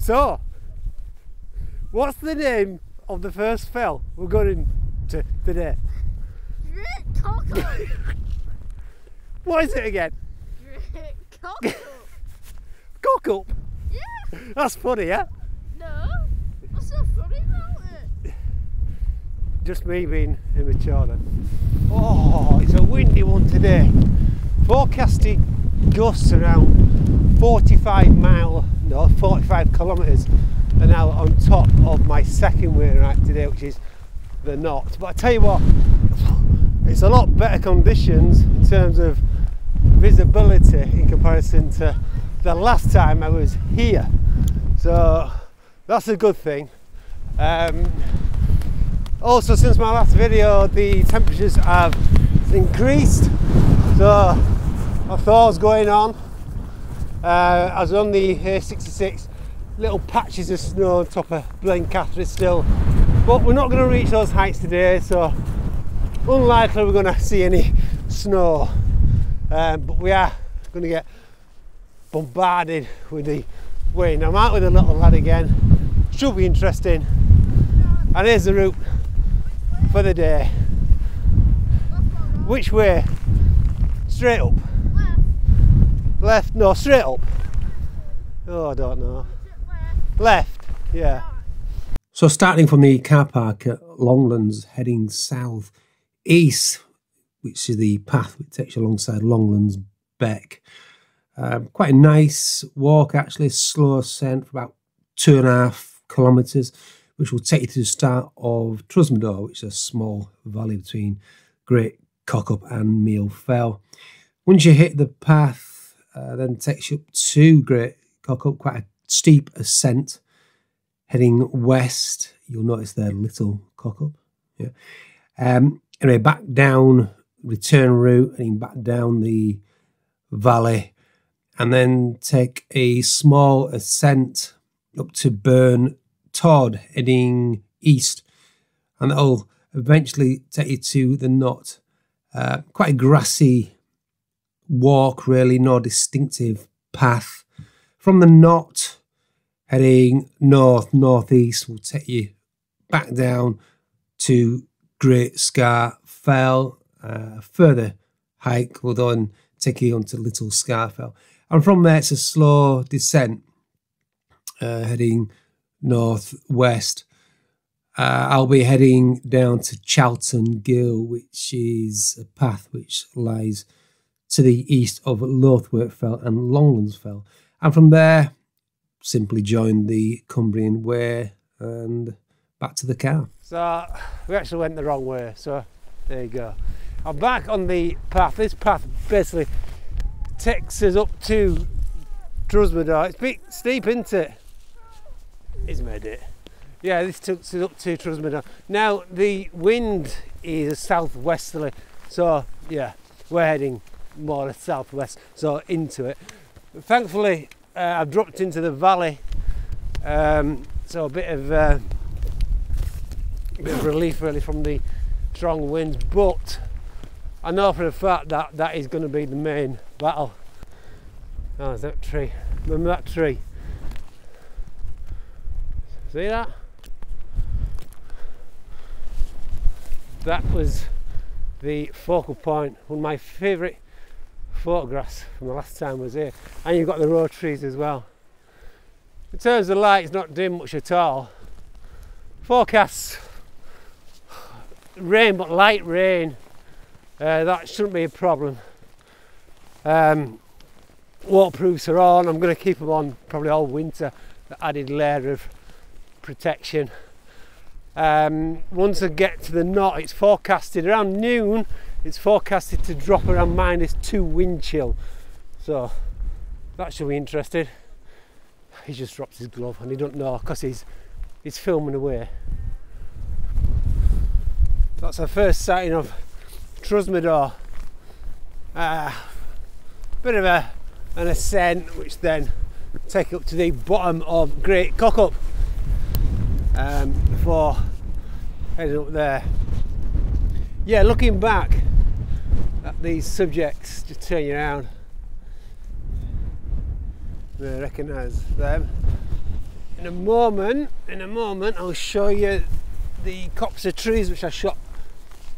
So, what's the name of the first fell we're going to today? Great cockle. What is it again? Great cockle. Cock up. Yeah. That's funny, yeah? No. What's so funny about it? Just me being immature then. Oh, it's a windy one today. Forecasting gusts around 45 mile, no, 45 kilometres an hour on top of my second Wainwright today, which is the Knott. But I tell you what, it's a lot better conditions in terms of visibility in comparison to the last time I was here. So that's a good thing. Um, also, since my last video, the temperatures have increased. So my thaw's going on. Uh, I was on the A66, little patches of snow on top of Blencathra still, but we're not going to reach those heights today, so unlikely we're going to see any snow. Um, but we are going to get bombarded with the wind. I'm out with a little lad again. Should be interesting. And here's the route for the day. Which way? Straight up. Left. No, straight up. Oh, I don't know. Left. Yeah. So starting from the car park at Longlands, heading south east, which is the path which takes you alongside Longlands Beck. Um, quite a nice walk, actually, slow ascent for about two and a half kilometres, which will take you to the start of Trusmadoor, which is a small valley between Great Cockup and Meal Fell. Once you hit the path, uh, then takes you up to Great Cockup, quite a steep ascent. Heading west, you'll notice there Little Cockup. Yeah. Um, anyway, back down return route, heading back down the valley, and then take a small ascent up to Burn Tod, heading east, and that'll eventually take you to the Knott. Uh, quite a grassy walk, really, no distinctive path. From the Knott, heading north northeast will take you back down to Great Sca Fell. Uh, further hike will then take you onto Little Sca Fell, and from there it's a slow descent, uh, heading northwest. Uh, I'll be heading down to Charlton Gill, which is a path which lies to the east of Lowthwaite Fell and Longlands Fell, and from there simply join the Cumbrian Way and back to the car. So we actually went the wrong way. So there you go. I'm back on the path. This path basically takes us up to Trusmadoor. It's a bit steep, isn't it? It's made it. Yeah, this took us up to Trusmadoor. Now the wind is southwesterly, so yeah, we're heading more southwest, so into it. Thankfully, uh, I've dropped into the valley, um, so a bit of uh, bit of relief really from the strong winds. But I know for a fact that that is going to be the main battle. Oh, there's that tree. Remember that tree? See that? That was the focal point, one of my favourite photographs from the last time I was here. And you've got the road trees as well. In terms of light, it's not doing much at all. Forecasts rain, but light rain. Uh, that shouldn't be a problem. Um, waterproofs are on. I'm going to keep them on probably all winter. The added layer of protection. Um, once I get to the Knott, it's forecasted around noon. It's forecasted to drop around minus two wind chill. So that should be interesting. He just dropped his glove and he don't know because he's he's filming away. That's our first sighting of Trusmadoor. Uh, bit of a, an ascent, which then take up to the bottom of Great Cockup um, before heading up there. Yeah, looking back at these subjects, just turn you around. I recognise them. in a moment, in a moment, I'll show you the copse of trees which I shot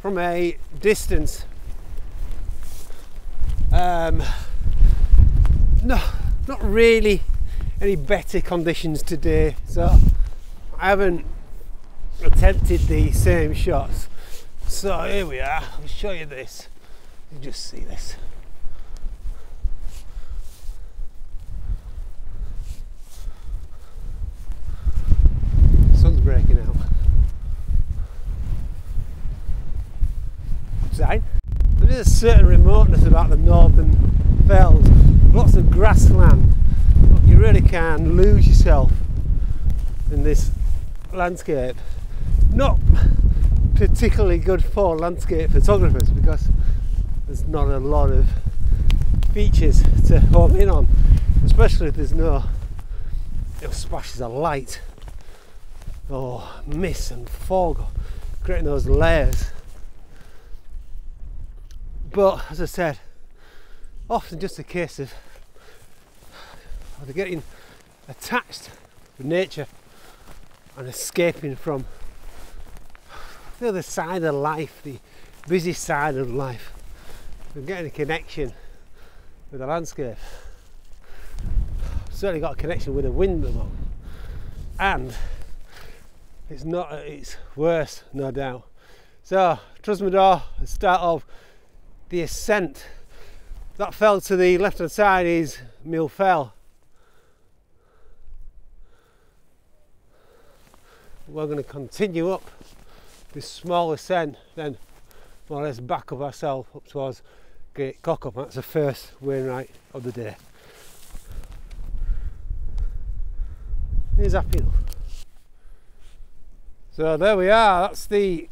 from a distance. Um, no, not really any better conditions today, so I haven't attempted the same shots. So here we are. I'll show you this. You just see this. Sun's breaking out. Sign. There is a certain remoteness about the northern fells. Lots of grassland. But you really can lose yourself in this landscape. Not particularly good for landscape photographers because there's not a lot of beaches to home in on, especially if there's no little splashes of light or mist and fog, creating those layers. But as I said, often just a case of getting attached with nature and escaping from the other side of life, the busy side of life, and getting a connection with the landscape. Certainly got a connection with the wind at the moment. And it's not at its worst, no doubt. So, Trusmadoor, the start of the ascent. That fell to the left hand side is Mill Fell. We're going to continue up this small ascent, then more or less back up ourselves up towards Great Cockup. That's the first Wainwright of the day. Here's enough. So there we are, that's the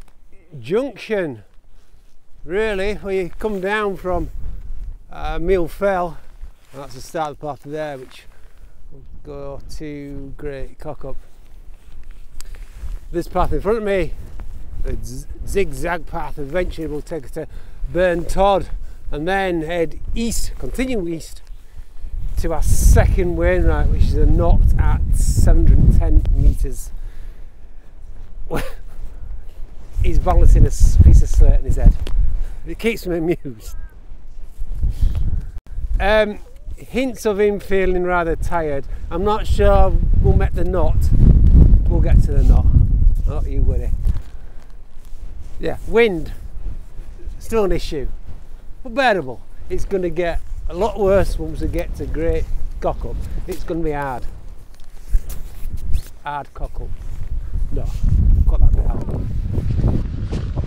junction really where you come down from uh, Mill Fell and that's the start of the path there which will go to Great Cockup. This path in front of me, the zigzag path eventually will take us to Burn Tod and then head east, continue east to our second Wainwright which is a Knott at 710 metres he's balancing a piece of slate in his head. It keeps me amused. Um, hints of him feeling rather tired. I'm not sure we'll make the Knott. We'll get to the Knott. Not you worry. Yeah, wind, still an issue, but bearable. It's going to get a lot worse once we get to Great Cockup. It's going to be hard. Hard Cockup. No, got that bit out.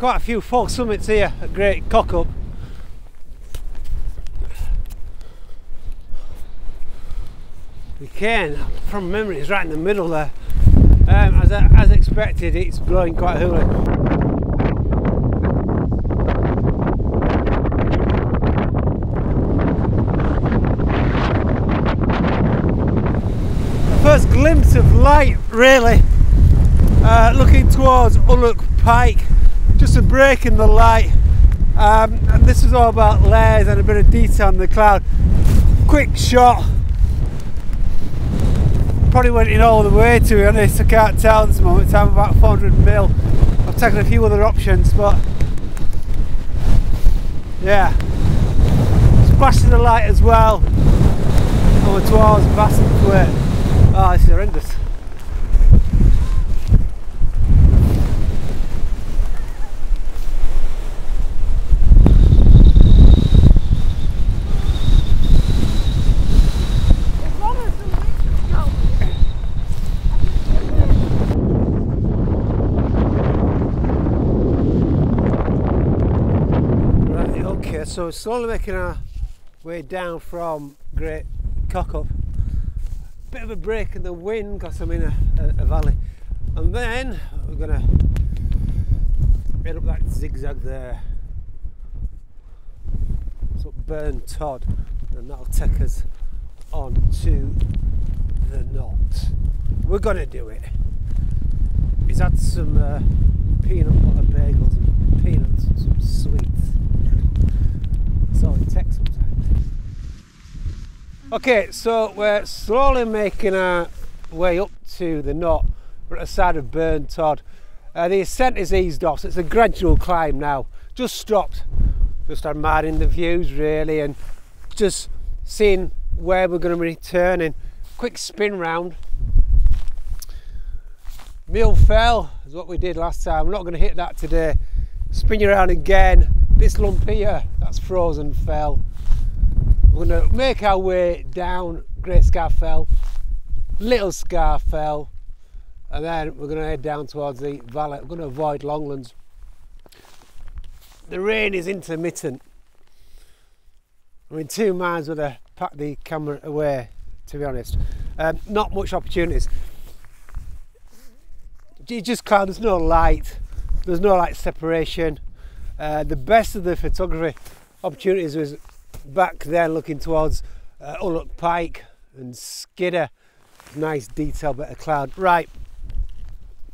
Quite a few folk summits here at Great Cockup. The cairn, from memory, is right in the middle there. Um, as, as expected, it's blowing quite early. First glimpse of light, really, uh, looking towards Ullock Pike, just a break in the light. Um, and this is all about layers and a bit of detail in the cloud. Quick shot, probably went in all the way to be honest, I can't tell at this moment, I'm about 400 mil. I've taken a few other options, but yeah. Splashing the light as well over towards Bassenthwaite. Oh, it's horrendous. As long as the wind's going. Right, okay, so slowly making our way down from Great Cockup. Bit of a break in the wind because I'm in a, a, a valley. And then we're gonna head up that zigzag there. So Burn Tod, and that'll take us on to the Knott. We're gonna do it. He's had some uh, peanut butter bagels and peanuts and some sweets. That's all it takes sometimes. Okay, so we're slowly making our way up to the Knott. We're at the side of Burn Tod. Uh, the ascent is eased off, so it's a gradual climb now. Just stopped, just admiring the views really, and just seeing where we're going to be returning. Quick spin round. Mill Fell is what we did last time. We're not going to hit that today. Spin around again. This lump here, that's Frozen Fell. We're going to make our way down Great Sca Fell, Little Sca Fell, and then we're going to head down towards the valley. We're going to avoid Longlands. The rain is intermittent. I mean, two miles would have packed the camera away, to be honest. Um, not much opportunities. You just can't, there's no light, there's no light separation. Uh, the best of the photography opportunities was back then looking towards uh, Ullock Pike and Skiddaw. Nice detail, bit of cloud. Right,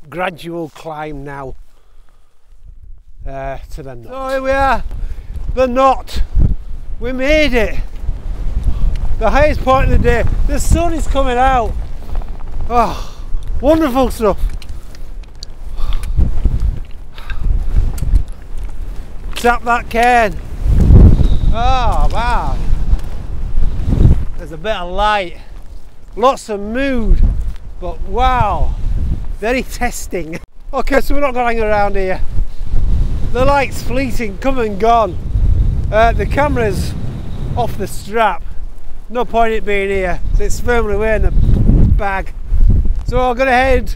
gradual climb now uh, to the Knott. Oh, here we are, the Knott. We made it. The highest point of the day. The sun is coming out. Oh, wonderful stuff. Tap that can. Oh wow. There's a bit of light. Lots of mood. But wow. Very testing. Okay, so we're not going around here. The light's fleeting, come and gone. Uh, the camera's off the strap. No point in it being here. It's firmly away in the bag. So I'm going to head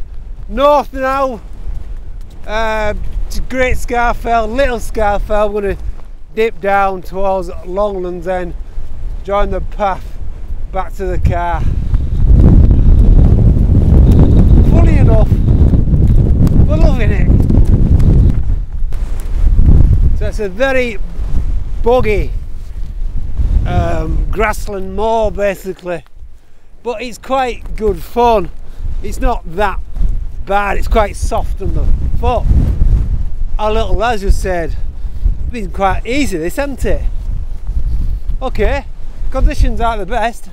north now uh, to Great Sca Fell, Little Sca Fell. We're going to dip down towards Longlands then join the path back to the car. Funny enough, we're loving it. So it's a very boggy um, grassland moor basically, but it's quite good fun. It's not that bad, it's quite soft on the foot. Our little lads just said, been quite easy this, hasn't it? Okay, conditions aren't the best,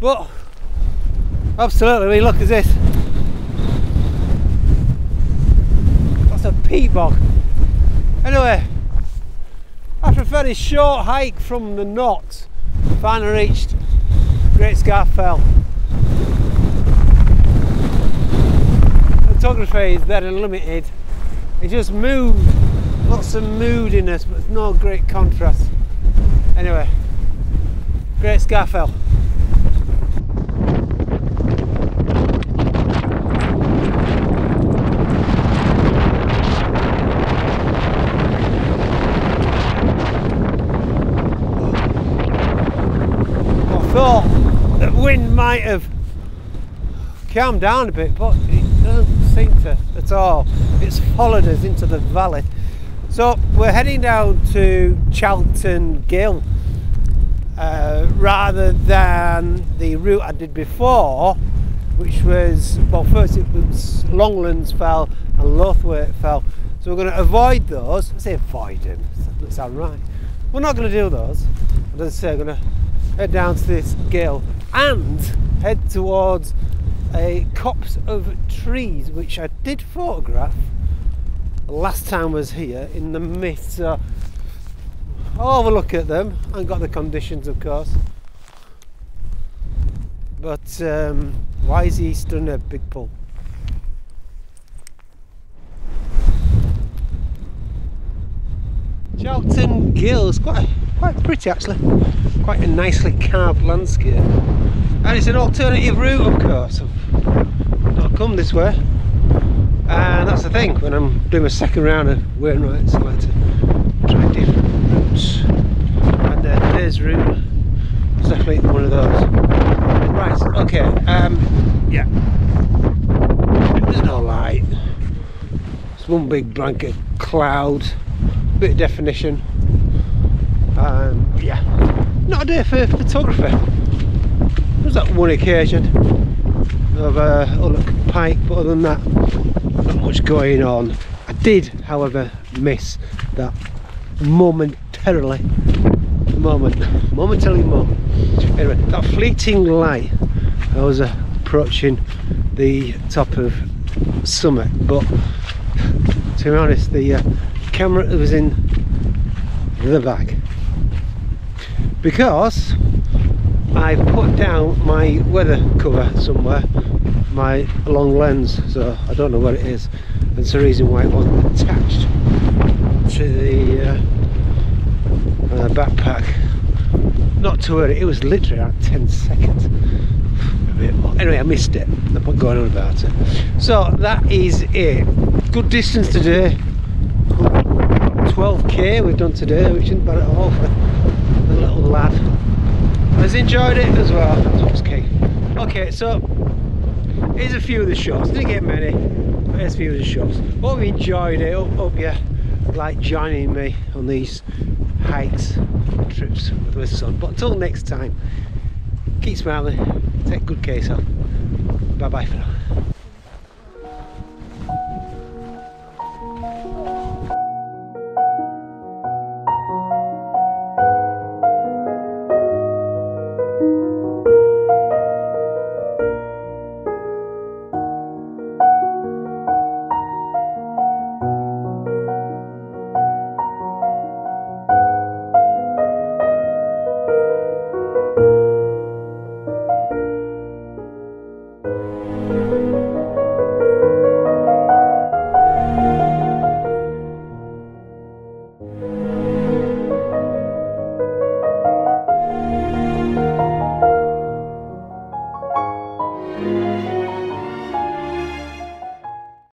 but absolutely, I mean, look at this. That's a peat bog. Anyway, after a very short hike from the Knott, finally reached Great Sca Fell. Photography is very limited. It just moved, of moodiness, but no great contrast. Anyway, Great Sca Fell. I thought the wind might have calmed down a bit, but it doesn't seem to at all. It's followed us into the valley. So we're heading down to Charlton Gill uh, rather than the route I did before, which was well, first it was Longlands Fell and Lowthwaite Fell. So we're going to avoid those. I say avoid them. That sound right. We're not going to do those. As I say, we're going to head down to this gill and head towards a copse of trees, which I did photograph last time was here in the mist. So I'll have a look at them and got the conditions, of course. But um, why is he stood a big pool? Charlton Gills quite quite pretty actually. Quite a nicely carved landscape. And it's an alternative route of course. I've not come this way. And that's the thing, when I'm doing a second round of Wainwrights I like to try different routes. And uh, today's route is definitely one of those. Right, okay, um, yeah. There's no light. It's one big blanket cloud bit of definition um, yeah not a day for photography there's that one occasion of uh, Ullock Pike, but other than that, not much going on. I did, however, miss that momentarily moment, momentarily moment. Anyway, that fleeting light. I was approaching the top of summit, but to be honest, the uh, camera was in the bag because I put down my weather cover somewhere, my long lens, so I don't know where it is. That's the reason why it wasn't attached to the uh, uh, backpack. Not to worry, it was literally like 10 seconds. Anyway, I missed it. I'm not going on about it. So that is it. Good distance today. 12k we've done today, which isn't bad at all for the little lad. Has enjoyed it as well. That's what's key. Okay, so here's a few of the shots. Didn't get many, but here's a few of the shots. Hope you enjoyed it. Hope, hope you like joining me on these hikes, and trips with my son. But until next time, keep smiling, take good care of yourself. Bye bye for now.